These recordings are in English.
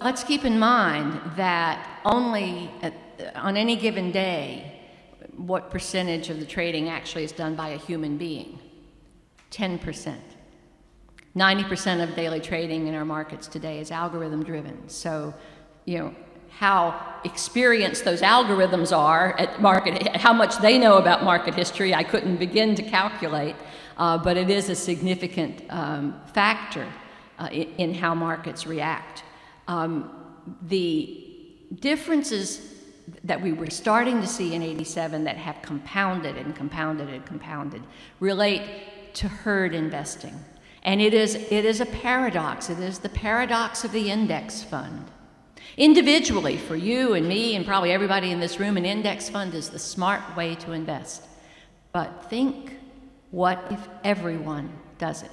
let's keep in mind that only at, on any given day, what percentage of the trading actually is done by a human being? 10%. 90% of daily trading in our markets today is algorithm driven. So, you know, how experienced those algorithms are at market, how much they know about market history, I couldn't begin to calculate, uh, but it is a significant um, factor uh, in, in, how markets react. Um, the differences that we were starting to see in 87 that have compounded and compounded and compounded relate to herd investing. And it is, it is a paradox. It is the paradox of the index fund. Individually, for you and me and probably everybody in this room, an index fund is the smart way to invest. But think what if everyone does it?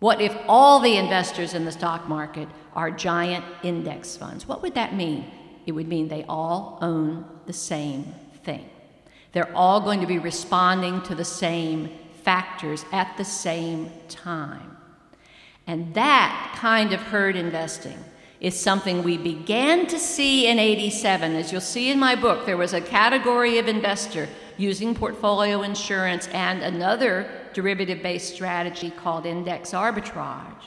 What if all the investors in the stock market are giant index funds? What would that mean? It would mean they all own the same thing. They're all going to be responding to the same factors at the same time. And that kind of herd investing is something we began to see in 87. As you'll see in my book, there was a category of investor using portfolio insurance and another derivative based strategy called index arbitrage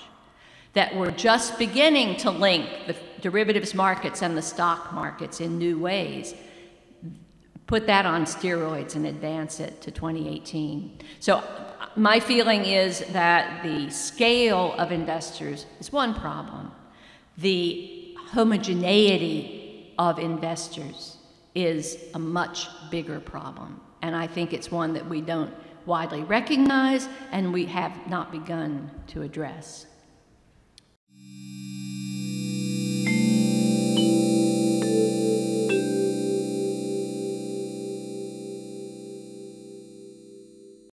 that were just beginning to link the derivatives markets and the stock markets in new ways. Put that on steroids and advance it to 2018. So, my feeling is that the scale of investors is one problem the homogeneity of investors is a much bigger problem. And I think it's one that we don't widely recognize and we have not begun to address.